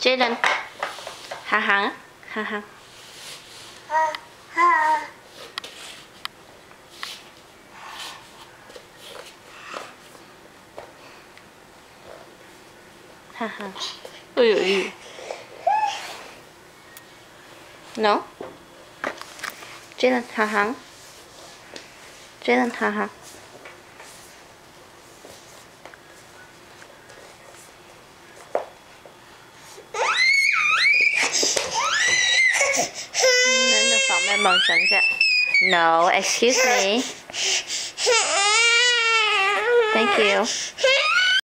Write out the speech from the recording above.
Jalen, Hà Hằng. Hà Hằng. Ha ha Ui ui No Jalen ha ha Jalen ha ha Đến được phòng em mừng sẵn ra No, excuse me. Thank you